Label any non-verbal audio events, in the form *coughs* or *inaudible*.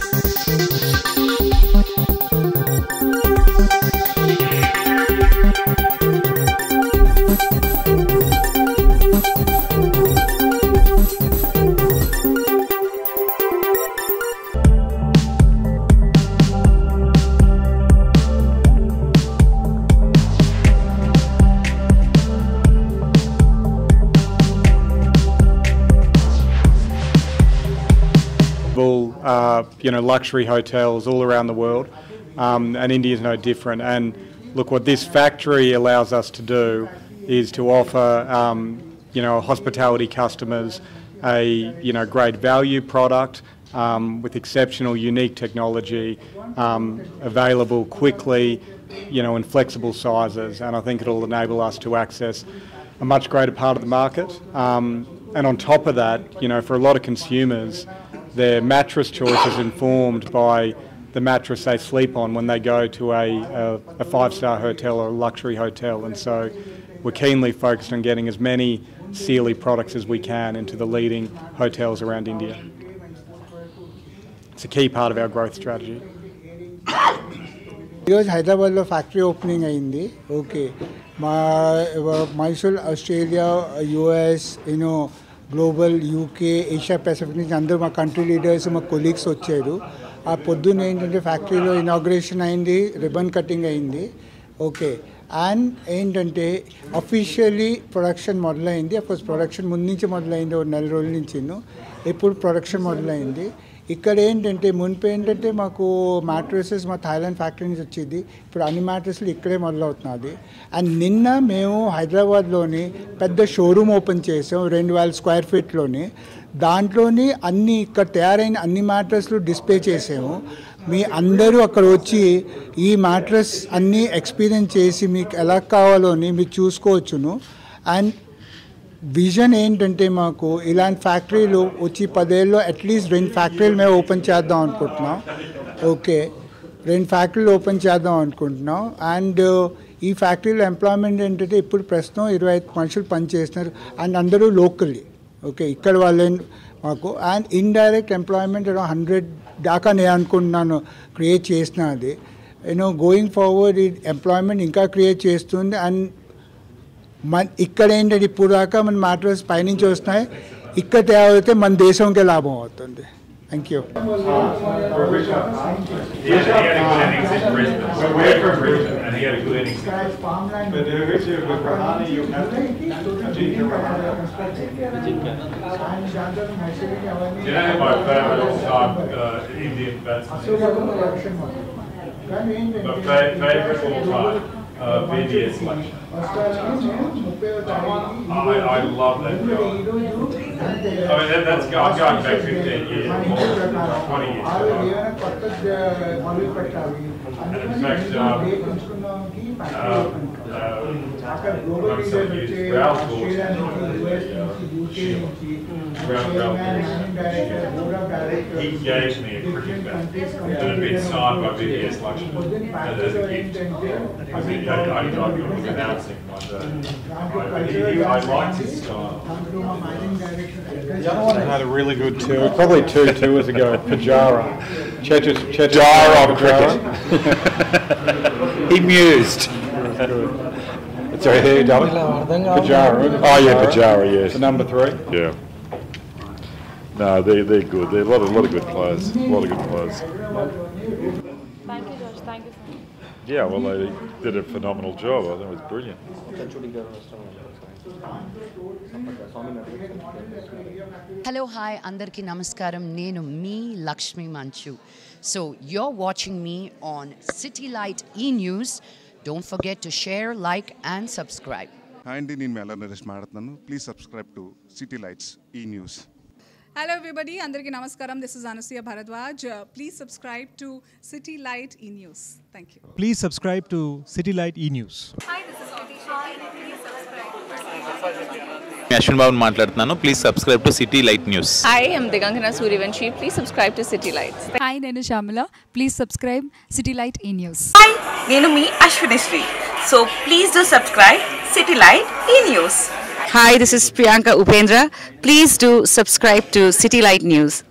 Thank uh, you know, luxury hotels all around the world, um, and India is no different. And look, what this factory allows us to do is to offer, um, you know, hospitality customers a, you know, great value product um, with exceptional, unique technology, um, available quickly, you know, in flexible sizes. And I think it'll enable us to access a much greater part of the market. Um, and on top of that, you know, for a lot of consumers, their mattress choice is informed by the mattress they sleep on when they go to a, a, a five-star hotel or a luxury hotel. And so we're keenly focused on getting as many Sealy products as we can into the leading hotels around India. It's a key part of our growth strategy. *coughs* ఈరోజు హైదరాబాద్లో factory opening అయింది okay మా Mysore Australia US you know Global UK Asia Pacific నుంచి అందరూ మా country leaders మా colleagues వచ్చారు. ఆ పొద్దున్న ఏంటంటే ఫ్యాక్టరీలో ఇనాగ్రేషన్ అయింది రిబన్ కటింగ్ అయింది. ఓకే అండ్ ఏంటంటే అఫీషియలీ ప్రొడక్షన్ మొదలైంది. అఫ్కోర్స్ ప్రొడక్షన్ ముందు నుంచి మొదలైంది ఒక నెల రోజుల నుంచి. ఇప్పుడు ప్రొడక్షన్ మొదలైంది. ఇక్కడ ఏంటంటే మునిపి ఏంటంటే మాకు మ్యాట్రసెస్ మా థాయిలాండ్ ఫ్యాక్టరీ నుంచి వచ్చేది. ఇప్పుడు అన్ని మ్యాట్రస్లు ఇక్కడే మొదలవుతున్నది. అండ్ నిన్న మేము హైదరాబాద్లోని పెద్ద షోరూమ్ ఓపెన్ చేసాం రెండు వేల స్క్వేర్ ఫీట్లోని. దాంట్లోని అన్ని ఇక్కడ తయారైన అన్ని మ్యాట్రస్లు డిస్ప్లే చేసాము. మీ అందరూ అక్కడ వచ్చి ఈ మ్యాట్రస్ అన్నీ ఎక్స్పీరియన్స్ చేసి మీకు ఎలా కావాలో అని మీరు చూసుకోవచ్చును. అండ్ విజన్ ఏంటంటే మాకు ఇలాంటి ఫ్యాక్టరీలు వచ్చి పదేళ్ళలో అట్లీస్ట్ రెండు ఫ్యాక్టరీలు మేము ఓపెన్ చేద్దాం అనుకుంటున్నాం. ఓకే. రెండు ఫ్యాక్టరీలు ఓపెన్ చేద్దాం అనుకుంటున్నాం. అండ్ ఈ ఫ్యాక్టరీలో ఎంప్లాయ్మెంట్ ఏంటంటే ఇప్పుడు ప్రస్తుతం ఇరవై ఐదు మనుషులు పనిచేస్తున్నారు. అండ్ అందరూ లోకల్లీ ఓకే. ఇక్కడ వాళ్ళే మాకు. అండ్ ఇండైరెక్ట్ ఎంప్లాయ్మెంట్ హండ్రెడ్ దాకా నేను అనుకుంటున్నాను క్రియేట్ చేసిన అది. యూనో గోయింగ్ ఫార్వర్డ్ ఈ ఎంప్లాయ్మెంట్ ఇంకా క్రియేట్ చేస్తుంది. అండ్ మన ఇక్కడ ఏంటంటే ఇప్పుడు దాకా మన మ్యాటర్స్ పైనుంచి వస్తున్నాయి ఇక్కడ తయారైతే మన దేశంకే లాభం అవుతుంది thank you He had, he had a good innings in Brisbane. So we're from Brisbane, and he had a good innings. But who's here with Rahane? You have Ajinkya Rahane. You know who my favourite all-time uh, Indian batsman is? My fa- favourite all-time, uh, VVS Laxman. I, I love that guy. I mean, that, that's, go- I'm going back 15 years, more, 20 years. And in fact, um, uh, uh, I'm so used to Ralph Dawson, Ralph, Ralph Dawson. He gave me a cricket bat that had been signed by VVS Laxman as as a gift. I mean, I, I, I was announcing one day. I, he, he, I liked his style. The other one had a really good tour, probably two tours ago, Pajara. Chetas, Chetas Jar of Pujara. *laughs* he mused. Sorry, who, Dummy? Pajara. Oh yeah, Pajara, yes. The number three. Yeah. No, they're, they're good. They're a lot of, lot of good players. A lot of good players. Thank you, Josh. Thank you so much. Yeah, well, they did a phenomenal job. I think it was brilliant. Hello hi అందరికీ నమస్కారం నేను మీ లక్ష్మి మంచు so you're watching me on city Light e news don't forget to share like and subscribe hi అండి నేను మెల్ల నరేష్ మాట్లాడుతున్నాను please subscribe to city lights ఈ news Hello everybody అందరికీ నమస్కారం. This is Anasuya Bharadwaj please subscribe to City Light e News thank you please subscribe to City Light e News Ashwin Babu మాట్లాడుతున్నాను. Please subscribe to City Light News hi I'm Digangana Suryavanshi please subscribe to City Light hi నేను Shyamala please subscribe City Light e News hi నేను మీ Ashwini Sri. So please do subscribe City Light e News Hi, this is Priyanka Upendra. Please do subscribe to City Light News.